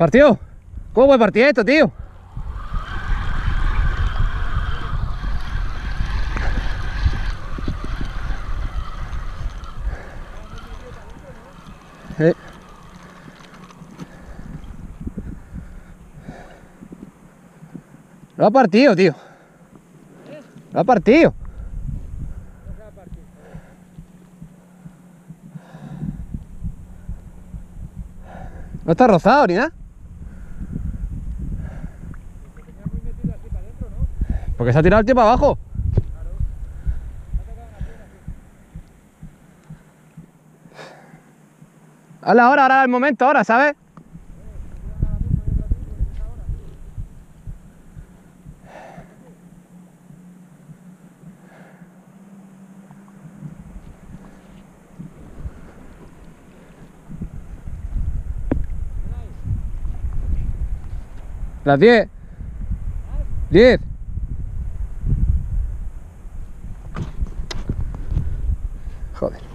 ¿Partido? ¿Cómo fue partido esto, tío? Eh. Lo ha partido, tío. Lo ha partido. No está rozado ni nada. Porque se ha tirado el tío para abajo. Hazla ahora, ahora el momento, ahora, ¿sabes? Las 10. 10. Joder.